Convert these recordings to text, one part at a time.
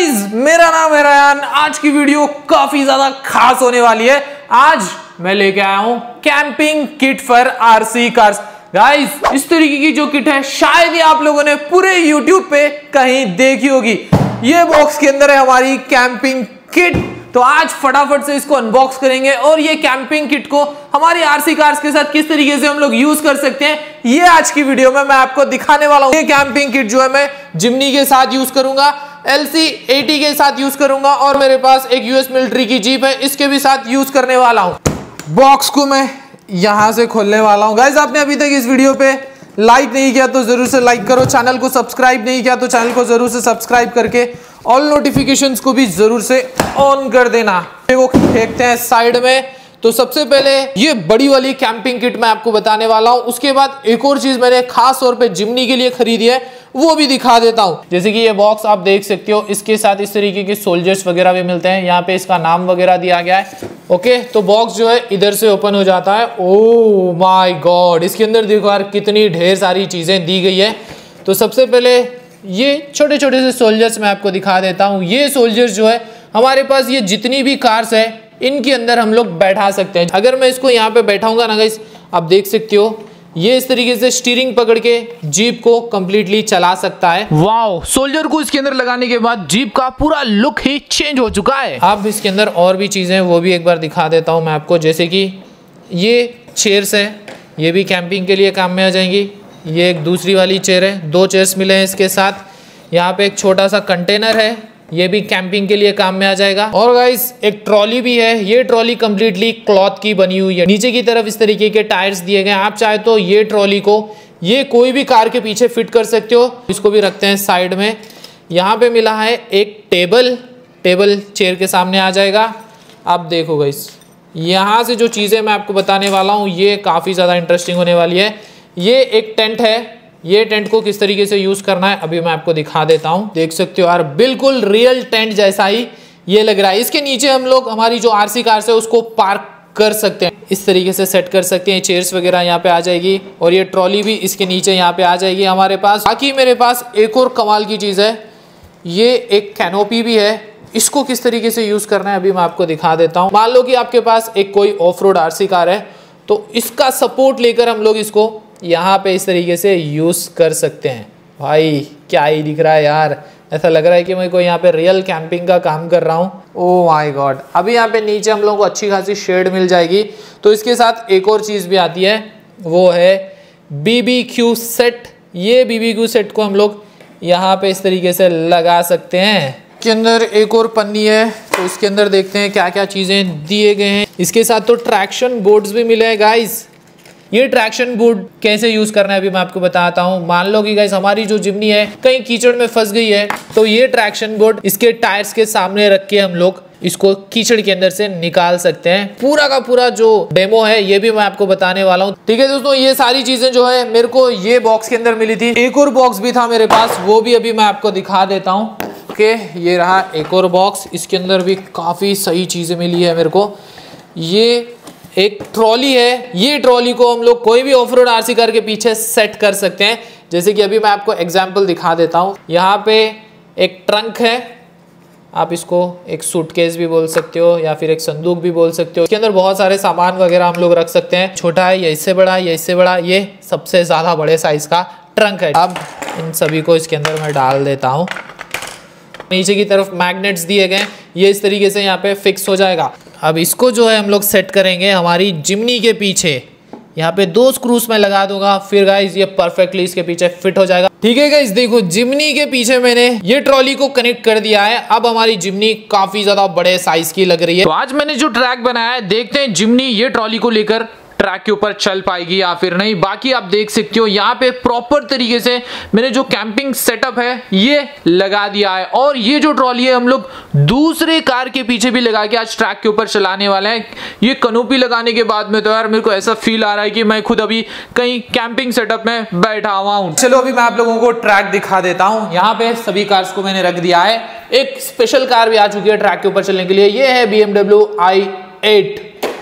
Guys मेरा नाम है रयान आज की वीडियो काफ़ी ज़्यादा खास होने वाली है। आज मैं लेके आया हूँ camping kit for RC cars guys इस तरीके की जो किट है, शायद ही आप लोगों ने पूरे यूट्यूब पे कहीं देखी होगी। ये बॉक्स के अंदर है हमारी कैंपिंग किट तो आज फटाफट से इसको अनबॉक्स करेंगे और ये कैंपिंग किट को हमारी आरसी कार्स के साथ किस तरीके से हम लोग यूज़ कर सकते हैं, ये आज की वीडियो में मैं आपको दिखाने वाला हूँ। ये कैंपिंग किट जो है मैं जिमनी के साथ यूज़ करूँगा। एलसी एटी के साथ यूज़ करूँगा और मेरे पास एक यूएस मिलिट्री की जीप है, इसके भी साथ यूज़ करने वाला हूँ। बॉक्स को मैं यहाँ से खोलने वाला हूँ। गाइज़ आपने अभी तक इस वीडियो पे लाइक नहीं किया तो ज़रूर से लाइक करो। चैनल को सब्सक्राइब नहीं किया तो चैनल को ज़रूर से सब्सक्राइब करके ऑल नोटिफिकेशन को भी ज़रूर से ऑन कर देना। वो फेंकते हैं साइड में। तो सबसे पहले ये बड़ी वाली कैंपिंग किट मैं आपको बताने वाला हूँ। उसके बाद एक और चीज़ मैंने खास तौर पे जिमनी के लिए खरीदी है। वो भी दिखा देता हूँ। जैसे कि ये बॉक्स आप देख सकते हो, इसके साथ इस तरीके के सोल्जर्स वगैरह भी मिलते हैं। यहाँ पे इसका नाम वगैरह दिया गया है। ओके तो बॉक्स जो है इधर से ओपन हो जाता है। ओ माई गॉड इसके अंदर देखो यार, कितनी ढेर सारी चीज़ें दी गई है। तो सबसे पहले ये छोटे छोटे से सोल्जर्स मैं आपको दिखा देता हूँ। ये सोल्जर्स जो है, हमारे पास ये जितनी भी कार्स है, इनके अंदर हम लोग बैठा सकते हैं। अगर मैं इसको यहाँ पे बैठाऊँगा ना गाइस आप देख सकते हो ये इस तरीके से स्टीयरिंग पकड़ के जीप को कंप्लीटली चला सकता है। वाओ सोल्जर को इसके अंदर लगाने के बाद जीप का पूरा लुक ही चेंज हो चुका है। अब इसके अंदर और भी चीज़ें वो भी एक बार दिखा देता हूँ मैं आपको जैसे कि ये चेयर्स है ये भी कैंपिंग के लिए काम में आ जाएँगी। ये एक दूसरी वाली चेयर है दो चेयर्स मिले हैं इसके साथ। यहाँ पे एक छोटा सा कंटेनर है ये भी कैंपिंग के लिए काम में आ जाएगा। और गाइस एक ट्रॉली भी है। ये ट्रॉली कंप्लीटली क्लॉथ की बनी हुई है। नीचे की तरफ़ इस तरीके के टायर्स दिए गए आप चाहे तो ये ट्रॉली को, ये कोई भी कार के पीछे फिट कर सकते हो। इसको भी रखते हैं साइड में। यहाँ पे मिला है एक टेबल टेबल चेयर के सामने आ जाएगा। आप देखो गाइस यहाँ से जो चीज़ें मैं आपको बताने वाला हूँ, ये काफ़ी ज़्यादा इंटरेस्टिंग होने वाली है। ये एक टेंट है। ये टेंट को किस तरीके से यूज़ करना है, अभी मैं आपको दिखा देता हूँ। देख सकते हो यार, बिल्कुल रियल टेंट जैसा ही ये लग रहा है। इसके नीचे हम लोग, हमारी जो आरसी कार है, उसको पार्क कर सकते हैं। इस तरीके से सेट कर सकते हैं। चेयर्स वगैरह यहाँ पे आ जाएगी और ये ट्रॉली भी इसके नीचे यहाँ पे आ जाएगी हमारे पास। बाकी मेरे पास एक और कमाल की चीज़ है, ये एक कैनोपी भी है। इसको किस तरीके से यूज़ करना है, अभी मैं आपको दिखा देता हूँ। मान लो कि आपके पास एक कोई ऑफ़ रोड आरसी कार है तो इसका सपोर्ट लेकर हम लोग इसको यहाँ पे इस तरीके से यूज़ कर सकते हैं। भाई, क्या ही दिख रहा है यार। ऐसा लग रहा है कि मैं कोई यहाँ पे रियल कैंपिंग का काम कर रहा हूँ। ओ माय गॉड अभी यहाँ पे नीचे हम लोगों को अच्छी खासी शेड मिल जाएगी। तो इसके साथ एक और चीज़ भी आती है। वो है बी सेट ये बी सेट को हम लोग यहाँ पे इस तरीके से लगा सकते हैं। के अंदर एक और पन्नी है। तो इसके अंदर देखते हैं क्या क्या चीज़ें दिए गए हैं। इसके साथ तो ट्रैक्शन बोर्ड्स भी मिले हैं गाइस ये ट्रैक्शन बोर्ड कैसे यूज़ करना है अभी मैं आपको बताता हूँ। मान लो कि गाइस हमारी जो जिमनी है, कहीं कीचड़ में फंस गई है तो ये ट्रैक्शन बोर्ड इसके टायर्स के सामने रख के हम लोग इसको कीचड़ के अंदर से निकाल सकते हैं। पूरा का पूरा जो डेमो है, ये भी मैं आपको बताने वाला हूँ। ठीक है दोस्तों, ये सारी चीज़ें जो है, मेरे को ये बॉक्स के अंदर मिली थी। एक और बॉक्स भी था मेरे पास, वो भी अभी मैं आपको दिखा देता हूँ। ओके, ये रहा एक और बॉक्स इसके अंदर भी काफ़ी सही चीज़ें मिली है मेरे को। ये एक ट्रॉली है, ये ट्रॉली को हम लोग कोई भी ऑफ़ रोड आरसी कार के पीछे सेट कर सकते हैं। जैसे कि अभी मैं आपको एग्ज़ाम्पल दिखा देता हूँ। यहाँ पे एक ट्रंक है, आप इसको एक सूटकेस भी बोल सकते हो या फिर एक संदूक भी बोल सकते हो। इसके अंदर बहुत सारे सामान वगैरह हम लोग रख सकते हैं। छोटा है, या इससे बड़ा या इससे बड़ा ये सबसे ज़्यादा बड़े साइज़ का ट्रंक है। अब इन सभी को इसके अंदर मैं डाल देता हूँ। नीचे की तरफ़ मैग्नेट्स दिए गए ये इस तरीके से यहाँ पे फिक्स हो जाएगा। अब इसको जो है हम लोग सेट करेंगे हमारी जिमनी के पीछे। यहाँ पे दो स्क्रूस में लगा दूँगा, फिर गाइज़ ये परफेक्टली इसके पीछे फिट हो जाएगा। ठीक है गाइज़ देखो जिमनी के पीछे मैंने ये ट्रॉली को कनेक्ट कर दिया है। अब हमारी जिमनी काफ़ी ज़्यादा बड़े साइज़ की लग रही है। तो आज मैंने जो ट्रैक बनाया है, देखते हैं जिमनी ये ट्रॉली को लेकर ट्रैक के ऊपर चल पाएगी या फिर नहीं। बाकी आप देख सकते हो, यहाँ पे प्रॉपर तरीके से मैंने जो कैंपिंग सेटअप है, ये लगा दिया है। और ये जो ट्रॉली है, हम लोग दूसरे कार के पीछे भी लगा के आज ट्रैक के ऊपर चलाने वाले हैं। ये कनोपी लगाने के बाद में तो यार मेरे को ऐसा फील आ रहा है कि मैं खुद अभी कहीं कैंपिंग सेटअप में बैठा हुआ हूँ। चलो, अभी मैं आप लोगों को ट्रैक दिखा देता हूँ। यहाँ पे सभी कार्स को मैंने रख दिया है। एक स्पेशल कार भी आ चुकी है ट्रैक के ऊपर चलने के लिए। ये है बी एमडब्ल्यू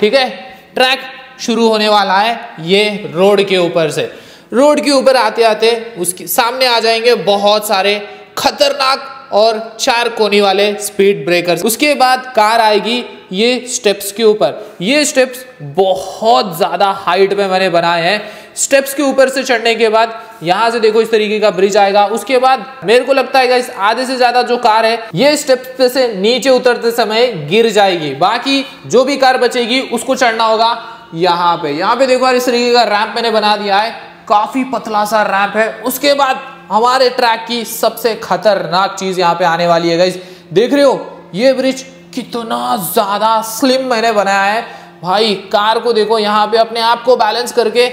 ठीक है? ट्रैक शुरू होने वाला है ये रोड के ऊपर से। रोड के ऊपर आते आते उसके सामने आ जाएँगे बहुत सारे खतरनाक और चार कोनी वाले स्पीड ब्रेकर्स उसके बाद कार आएगी ये स्टेप्स के ऊपर। ये स्टेप्स बहुत ज़्यादा हाइट पे मैंने बनाए हैं। स्टेप्स के ऊपर से चढ़ने के बाद यहाँ से देखो इस तरीके का ब्रिज आएगा। उसके बाद मेरे को लगता है इस आधे से ज़्यादा जो कार है, ये स्टेप्स पे से नीचे उतरते समय गिर जाएगी। बाकी जो भी कार बचेगी उसको चढ़ना होगा। यहाँ पे। यहाँ पे देखो इस तरीके का रैंप मैंने बना दिया है। काफ़ी पतला सा रैंप है। उसके बाद हमारे ट्रैक की सबसे खतरनाक चीज़ यहाँ पे आने वाली है गाइज़ देख रहे हो, ये ब्रिज कितना ज़्यादा स्लिम मैंने बनाया है। भाई कार को देखो, यहाँ पे अपने आप को बैलेंस करके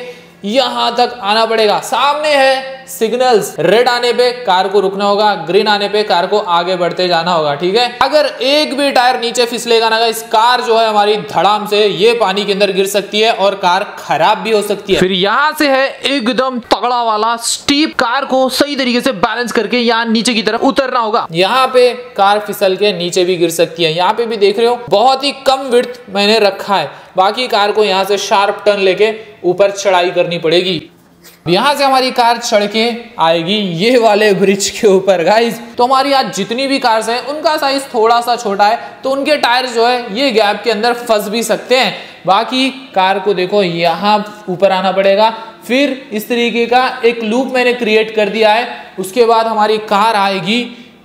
यहाँ तक आना पड़ेगा। सामने है सिग्नल्स रेड आने पे कार को रुकना होगा ग्रीन आने पे कार को आगे बढ़ते जाना होगा, ठीक है? अगर एक भी टायर नीचे फिसलेगा ना, इस कार जो है हमारी धड़ाम से ये पानी के अंदर गिर सकती है और कार खराब भी हो सकती है। फिर यहाँ से है एकदम तगड़ा वाला स्टीप कार को सही तरीके से बैलेंस करके यहाँ नीचे की तरफ़ उतरना होगा। यहाँ पे कार फिसल के नीचे भी गिर सकती है। यहाँ पे भी देख रहे हो, बहुत ही कम विर्थ मैंने रखा है। बाकी कार को यहाँ से शार्प टर्न लेके ऊपर चढ़ाई करनी पड़ेगी। यहाँ से हमारी कार चढ़ के आएगी, ये वाले ब्रिज के ऊपर। गाइज़ तो हमारी आज जितनी भी कार्स हैं, उनका साइज़ थोड़ा सा छोटा है तो उनके टायर जो है, ये गैप के अंदर फंस भी सकते हैं। बाकी कार को देखो, यहाँ ऊपर आना पड़ेगा। फिर इस तरीके का एक लूप मैंने क्रिएट कर दिया है। उसके बाद हमारी कार आएगी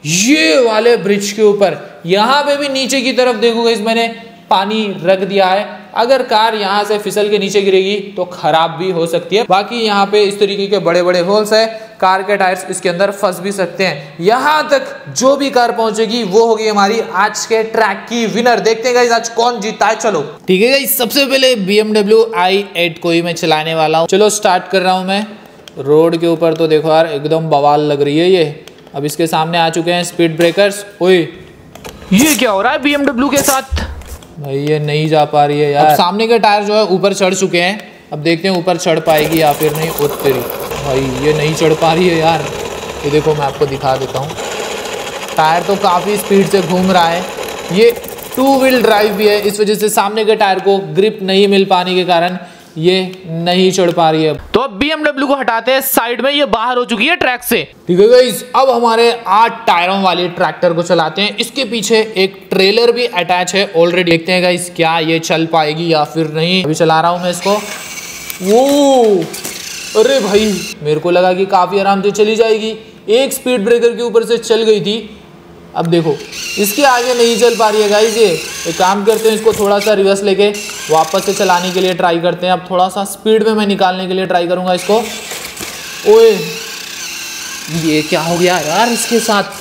ये वाले ब्रिज के ऊपर। यहाँ पे भी नीचे की तरफ़ देखोगे इस मैंने पानी रख दिया है। अगर कार यहाँ से फिसल के नीचे गिरेगी तो खराब भी हो सकती है। बाकी यहाँ पे इस तरीके के बड़े बड़े होल्स है। कार के टायर्स इसके अंदर फंस भी सकते हैं। यहाँ तक जो भी कार पहुंचेगी वो होगी हमारी आज के ट्रैक की विनर देखते हैं आज कौन जीता है। चलो। ठीक है सबसे पहले बी एमडब्ल्यू आई एट को ही मैं चलाने वाला हूँ। चलो स्टार्ट कर रहा हूँ मैं। रोड के ऊपर तो देखो यार एकदम बवाल लग रही है ये। अब इसके सामने आ चुके हैं स्पीड ब्रेकर्स ओए। ये क्या हो रहा है बीएमडब्ल्यू के साथ? भाई, ये नहीं जा पा रही है यार। सामने के टायर जो है, ऊपर चढ़ चुके हैं। अब देखते हैं ऊपर चढ़ पाएगी या फिर नहीं। उतरी भाई, ये नहीं चढ़ पा रही है यार। ये देखो, मैं आपको दिखा देता हूँ। टायर तो काफ़ी स्पीड से घूम रहा है। ये टू व्हील ड्राइव भी है। इस वजह से सामने के टायर को ग्रिप नहीं मिल पाने के कारण ये नहीं चढ़ पा रही है। तो अब बीएमडब्ल्यू को हटाते हैं साइड में ये बाहर हो चुकी है ट्रैक से। ठीक है अब हमारे आठ टायरों वाले ट्रैक्टर को चलाते हैं। इसके पीछे एक ट्रेलर भी अटैच है। ऑलरेडी देखते हैं गाइस क्या ये चल पाएगी या फिर नहीं। अभी चला रहा हूँ मैं इसको। वो अरे भाई मेरे को लगा कि काफ़ी आराम से चली जाएगी। एक स्पीड ब्रेकर के ऊपर से चल गई थी। अब देखो, इसके आगे नहीं चल पा रही है गाइज़ ये। एक काम करते हैं, इसको थोड़ा सा रिवर्स लेके वापस से चलाने के लिए ट्राई करते हैं। अब थोड़ा सा स्पीड में मैं निकालने के लिए ट्राई करूँगा इसको। ओए, ये क्या हो गया यार इसके साथ?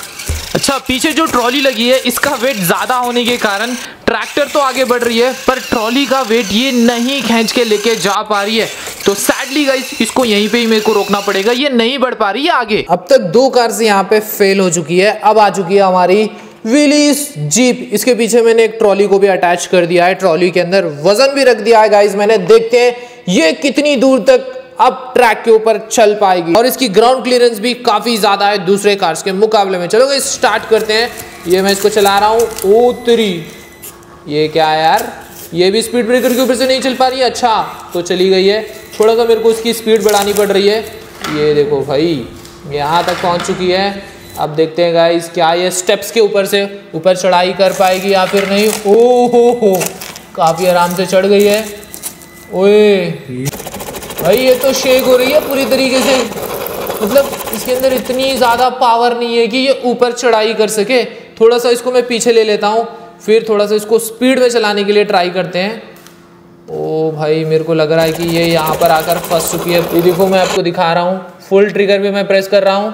अच्छा पीछे जो ट्रॉली लगी है, इसका वेट ज़्यादा होने के कारण ट्रैक्टर तो आगे बढ़ रही है, पर ट्रॉली का वेट ये नहीं खींच के लेके जा पा रही है। तो सैडली गाइस इसको यहीं पे ही मेरे को रोकना पड़ेगा। ये नहीं बढ़ पा रही है आगे। अब तक दो कार्स यहाँ पे फेल हो चुकी है। अब आ चुकी है हमारी विलीस जीप इसके पीछे मैंने एक ट्रॉली को भी अटैच कर दिया है। ट्रॉली के अंदर वज़न भी रख दिया है गाइस मैंने देखते हैं ये कितनी दूर तक अब ट्रैक के ऊपर चल पाएगी। और इसकी ग्राउंड क्लियरेंस भी काफ़ी ज़्यादा है दूसरे कार्स के मुकाबले में। चलो स्टार्ट करते हैं। ये मैं इसको चला रहा हूँ। ओतरी ये क्या है यार? ये भी स्पीड ब्रेकर के ऊपर से नहीं चल पा रही है? अच्छा तो चली गई है। थोड़ा सा मेरे को इसकी स्पीड बढ़ानी पड़ रही है। ये देखो भाई, यहाँ तक पहुँच चुकी है। अब देखते हैं गाइस क्या ये स्टेप्स के ऊपर से ऊपर चढ़ाई कर पाएगी या फिर नहीं? ओ हो हो काफ़ी आराम से चढ़ गई है। ओए, भाई ये तो शेक हो रही है पूरी तरीके से। मतलब इसके अंदर इतनी ज़्यादा पावर नहीं है कि ये ऊपर चढ़ाई कर सके। थोड़ा सा इसको मैं पीछे ले लेता हूँ, फिर थोड़ा सा इसको स्पीड में चलाने के लिए ट्राई करते हैं। ओ भाई मेरे को लग रहा है कि ये यहाँ पर आकर फंस चुकी है। ये देखो मैं आपको दिखा रहा हूँ। फुल ट्रिगर भी मैं प्रेस कर रहा हूँ।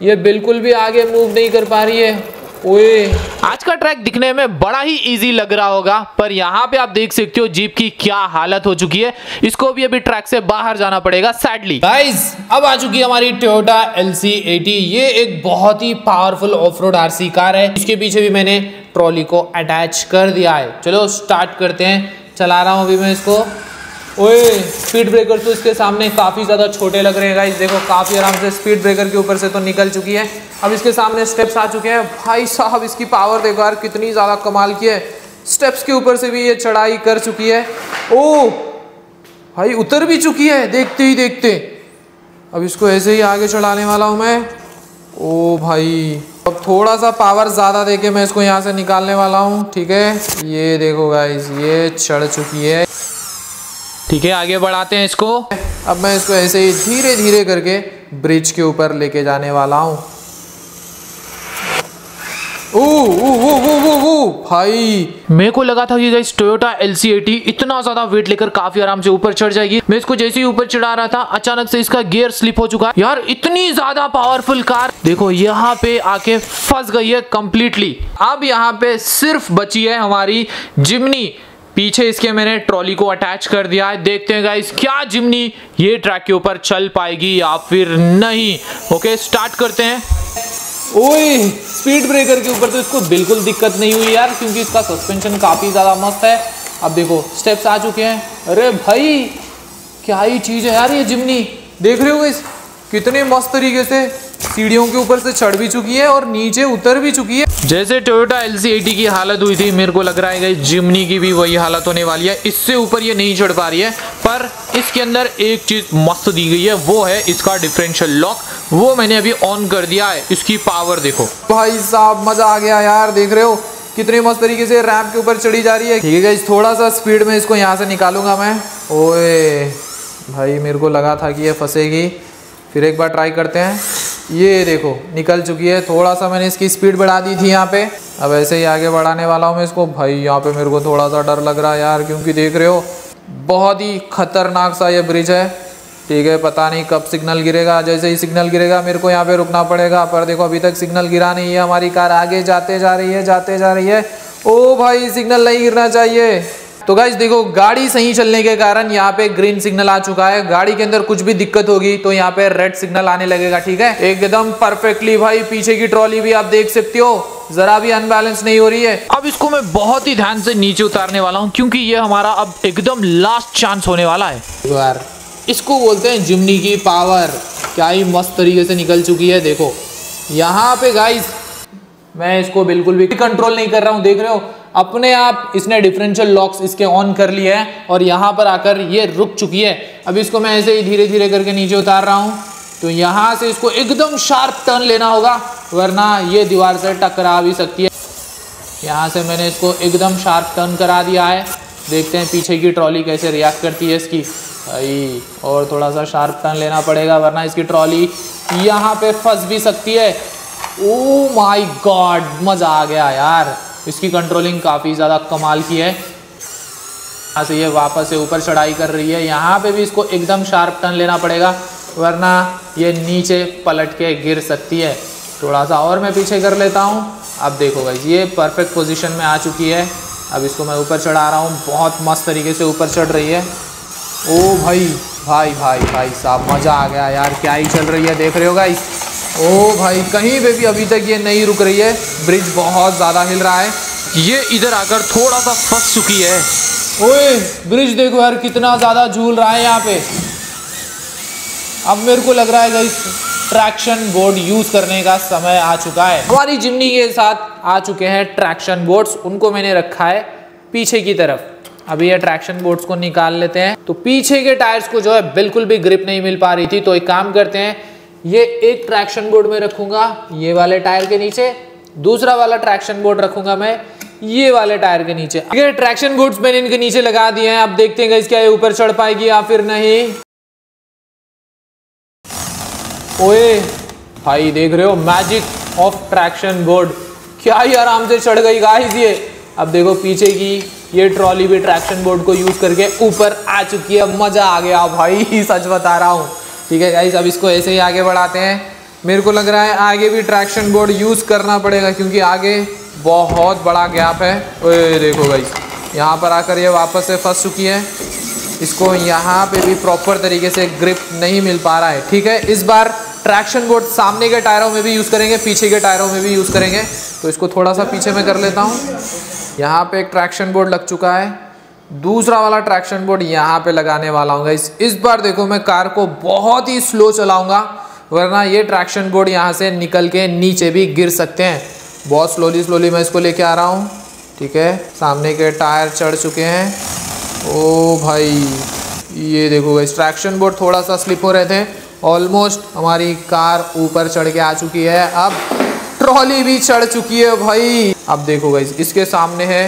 ये बिल्कुल भी आगे मूव नहीं कर पा रही है। ओए। आज का ट्रैक दिखने में बड़ा ही इजी लग रहा होगा पर यहाँ पे आप देख सकते हो जीप की क्या हालत हो चुकी है। इसको भी अभी ट्रैक से बाहर जाना पड़ेगा सैडली गाइस अब आ चुकी है हमारी टोयोटा LC80 ये एक बहुत ही powerful off road RC car है। इसके पीछे भी मैंने ट्रॉली को अटैच कर दिया है। चलो स्टार्ट करते हैं। चला रहा हूँ अभी मैं इसको। ओए स्पीड ब्रेकर तो इसके सामने काफ़ी ज़्यादा छोटे लग रहे हैं गाइस देखो, काफ़ी आराम से स्पीड ब्रेकर के ऊपर से तो निकल चुकी है। अब इसके सामने स्टेप्स आ चुके हैं। भाई साहब, इसकी पावर देखो यार, कितनी ज़्यादा कमाल की है। स्टेप्स के ऊपर से भी ये चढ़ाई कर चुकी है। ओ, भाई, उतर भी चुकी है, देखते ही देखते। अब इसको ऐसे ही आगे चढ़ाने वाला हूँ मैं। ओ, भाई। अब थोड़ा सा पावर ज़्यादा देके मैं इसको यहाँ से निकालने वाला हूँ ठीक है? ये देखो गाइस ये चढ़ चुकी है। ठीक है आगे बढ़ाते हैं इसको। अब मैं इसको ऐसे ही धीरे धीरे करके ब्रिज के ऊपर लेके जाने वाला हूँ। भाई। मेरे को लगा था कि गाइस टोयोटा LC80 इतना ज़्यादा वेट लेकर काफ़ी आराम से ऊपर चढ़ जाएगी। मैं इसको जैसे ही ऊपर चढ़ा रहा था, अचानक से इसका गियर स्लिप हो चुका। है यार, इतनी ज़्यादा पावरफुल कार देखो, यहाँ पे आके फंस गई है कंप्लीटली अब यहाँ पे सिर्फ़ बची है हमारी जिमनी पीछे इसके मैंने ट्रॉली को अटैच कर दिया है। देखते हैं गाइस क्या जिमनी ये ट्रैक के ऊपर चल पाएगी या फिर नहीं। ओके स्टार्ट करते हैं। ओए स्पीड ब्रेकर के ऊपर तो इसको बिल्कुल दिक्कत नहीं हुई यार, क्योंकि इसका सस्पेंशन काफ़ी ज़्यादा मस्त है। अब देखो स्टेप्स आ चुके हैं। अरे भाई, क्या ही चीज़ है यार ये जिमनी। देख रहे हो इस कितने मस्त तरीके से सीढ़ियों के ऊपर से चढ़ भी चुकी है और नीचे उतर भी चुकी है। जैसे टोयोटा LC80 की हालत हुई थी मेरे को लग रहा है जिमनी की भी वही हालत होने वाली है। इससे ऊपर ये नहीं चढ़ पा रही है पर इसके अंदर एक चीज़ मस्त दी गई है वो है इसका डिफरेंशियल लॉक वो मैंने अभी ऑन कर दिया है इसकी पावर देखो। भाई साहब मज़ा आ गया यार देख रहे हो? कितने मस्त तरीके से रैम्प के ऊपर चढ़ी जा रही है। ठीक है थोड़ा सा स्पीड में इसको यहाँ से निकालूँगा मैं। ओए भाई मेरे को लगा था कि ये फंसेगी। फिर एक बार ट्राई करते हैं। ये देखो, निकल चुकी है। थोड़ा सा मैंने इसकी स्पीड बढ़ा दी थी यहाँ पे। अब ऐसे ही आगे बढ़ाने वाला हूँ मैं इसको। भाई, यहाँ पे मेरे को थोड़ा सा डर लग रहा है यार, क्योंकि देख रहे हो, बहुत ही खतरनाक सा ये ब्रिज है। ठीक है, पता नहीं कब सिग्नल गिरेगा। जैसे ही सिग्नल गिरेगा, मेरे को यहाँ पे रुकना पड़ेगा। पर देखो, अभी तक सिग्नल गिरा नहीं है। हमारी कार आगे जाते जा रही है, जाते जा रही है। ओ भाई सिग्नल नहीं गिरना चाहिए। तो गाइज़ देखो गाड़ी सही चलने के कारण यहाँ पे ग्रीन सिग्नल आ चुका है। गाड़ी के अंदर कुछ भी दिक्कत होगी तो यहाँ पे रेड सिग्नल आने लगेगा ठीक है? एकदम परफेक्टली भाई पीछे की ट्रॉली भी आप देख सकते हो। जरा भी अनबैलेंस नहीं हो रही है। अब इसको मैं बहुत ही ध्यान से नीचे उतारने वाला हूँ क्योंकि ये हमारा अब एकदम लास्ट चांस होने वाला है। यार। इसको बोलते हैं जिमनी की पावर क्या ही मस्त तरीके से निकल चुकी है देखो। यहाँ पे गाइस मैं इसको बिल्कुल भी कंट्रोल नहीं कर रहा हूँ देख रहे हो? अपने आप इसने डिफरेंशियल लॉक्स इसके ऑन कर लिए है और यहाँ पर आकर ये रुक चुकी है। अब इसको मैं ऐसे ही धीरे धीरे करके नीचे उतार रहा हूँ। तो यहाँ से इसको एकदम शार्प टर्न लेना होगा, वरना ये दीवार से टकरा भी सकती है। यहाँ से मैंने इसको एकदम शार्प टर्न करा दिया है। देखते हैं पीछे की ट्रॉली कैसे रिएक्ट करती है इसकी। भाई, और थोड़ा सा शार्प टर्न लेना पड़ेगा, वरना इसकी ट्रॉली यहाँ पे फंस भी सकती है। ओ माई गॉड मज़ा आ गया यार। इसकी कंट्रोलिंग काफ़ी ज़्यादा कमाल की है। यहाँ से ये वापस से ऊपर चढ़ाई कर रही है। यहाँ पे भी इसको एकदम शार्प टर्न लेना पड़ेगा, वरना ये नीचे पलट के गिर सकती है। थोड़ा सा और मैं पीछे कर लेता हूँ। अब देखो भाई ये परफेक्ट पोजीशन में आ चुकी है। अब इसको मैं ऊपर चढ़ा रहा हूँ। बहुत मस्त तरीके से ऊपर चढ़ रही है। ओ भाई भाई भाई भाई साहब, मज़ा आ गया यार। क्या ही चल रही है, देख रहे हो गाइस ओ भाई कहीं पे भी अभी तक ये नहीं रुक रही है। ब्रिज बहुत ज़्यादा हिल रहा है। ये इधर आकर थोड़ा सा फंस चुकी है। ओए ब्रिज देखो यार कितना ज़्यादा झूल रहा है यहाँ पे। अब मेरे को लग रहा है गाइस ट्रैक्शन बोर्ड यूज़ करने का समय आ चुका है। हमारी जिमनी के साथ आ चुके हैं ट्रैक्शन बोर्ड्स उनको मैंने रखा है पीछे की तरफ़। अभी ये ट्रैक्शन बोर्ड्स को निकाल लेते हैं। तो पीछे के टायर्स को जो है बिल्कुल भी ग्रिप नहीं मिल पा रही थी। तो एक काम करते हैं ये एक ट्रैक्शन बोर्ड में रखूँगा, ये वाले टायर के नीचे, दूसरा वाला ट्रैक्शन बोर्ड रखूँगा मैं, ये वाले टायर के नीचे। ये ट्रैक्शन बोर्ड्स मैंने इनके नीचे लगा दिए हैं अब देखते हैं ये ऊपर चढ़ पाएगी या फिर नहीं। ओए, भाई देख रहे हो मैजिक ऑफ़ ट्रैक्शन बोर्ड क्या ही आराम से चढ़ गई गाइस ये। अब देखो पीछे की, ये ट्रॉली भी ट्रैक्शन बोर्ड को यूज़ करके ऊपर आ चुकी है, मज़ा आ गया भाई, सच बता रहा हूँ। ठीक है गाइज़ अब इसको ऐसे ही आगे बढ़ाते हैं। मेरे को लग रहा है आगे भी ट्रैक्शन बोर्ड यूज़ करना पड़ेगा क्योंकि आगे बहुत बड़ा गैप है। ओए, देखो गाइस यहाँ पर आकर ये वापस से फंस चुकी है। इसको यहाँ पे भी प्रॉपर तरीके से ग्रिप नहीं मिल पा रहा है। ठीक है, इस बार ट्रैक्शन बोर्ड सामने के टायरों में भी यूज़ करेंगे, पीछे के टायरों में भी यूज़ करेंगे। तो इसको थोड़ा सा पीछे में कर लेता हूँ। यहाँ पे एक ट्रैक्शन बोर्ड लग चुका है। दूसरा वाला ट्रैक्शन बोर्ड यहाँ पे लगाने वाला हूँ इस इस बार देखो मैं कार को बहुत ही स्लो चलाऊँगा, वरना ये ट्रैक्शन बोर्ड यहाँ से निकल के नीचे भी गिर सकते हैं। बहुत स्लोली स्लोली मैं इसको लेके आ रहा हूँ। ठीक है, सामने के टायर चढ़ चुके हैं। ओ भाई, ये देखो इस ट्रैक्शन बोर्ड थोड़ा सा स्लिप हो रहे थे। ऑलमोस्ट हमारी कार ऊपर चढ़ के आ चुकी है। अब ट्रॉली भी चढ़ चुकी है भाई। अब देखो गाइस इसके सामने है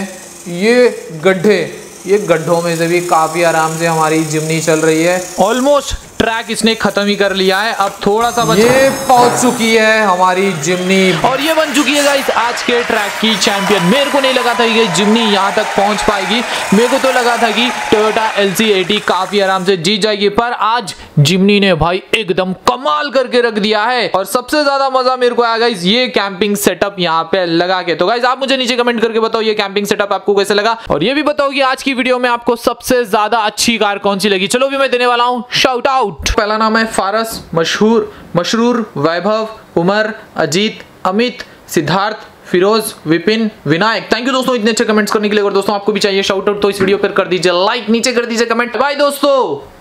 ये गड्ढे। ये गड्ढों में से भी काफ़ी आराम से हमारी जिमनी चल रही है। ऑलमोस्ट ट्रैक इसने खत्म ही कर लिया है। अब थोड़ा सा बचा ये पहुँच चुकी है हमारी जिमनी। और ये बन चुकी है गाइस आज के ट्रैक की चैंपियन मेरे को नहीं लगा था कि जिमनी यहाँ तक पहुँच पाएगी। मेरे को तो लगा था कि टोयोटा एल काफ़ी आराम से जीत जाएगी पर आज जिमनी ने भाई एकदम कमाल करके रख दिया है। और सबसे ज़्यादा मज़ा मेरे को आया गाइस ये कैंपिंग सेटअप यहाँ पे लगा के। तो गाइस आप मुझे नीचे कमेंट करके बताओ ये कैंपिंग सेटअप आपको कैसे लगा? और ये भी बताओ कि आज की वीडियो में आपको सबसे ज़्यादा अच्छी कार कौन सी लगी? चलो भी मैं देने वाला हूँ शाउट आउट पहला नाम है फारस, मशहूर, मशरूर, वैभव, उमर, अजीत, अमित, सिद्धार्थ, फिरोज, विपिन, विनायक। थैंक यू दोस्तों इतने अच्छे कमेंट्स करने के लिए। और दोस्तों आपको भी चाहिए शाउट आउट तो इस वीडियो पर कर दीजिए लाइक नीचे कर दीजिए कमेंट बाय दोस्तों।